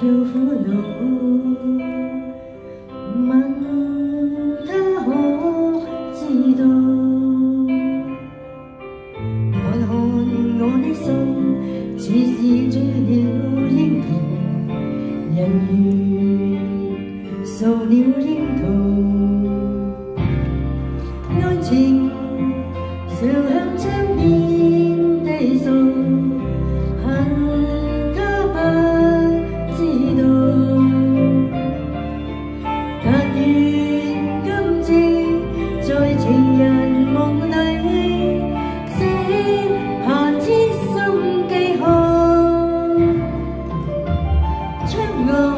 流不露，满他可知道？看看我的心，似是醉了櫻桃，人如訴了櫻桃。know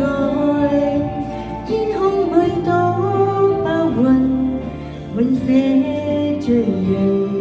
ngôi thiên hùng mây tố bao quần vẫn sẽ trời dần